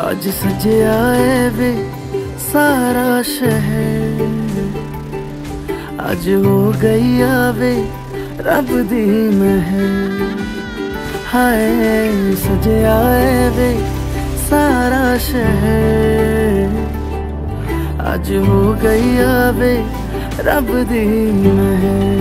आज सजे आए वे सारा शहर। आज हो गई आवे रब दी महर। हाय, सजे आए वे सारा शहर। आज हो गई आवे रब दी महर।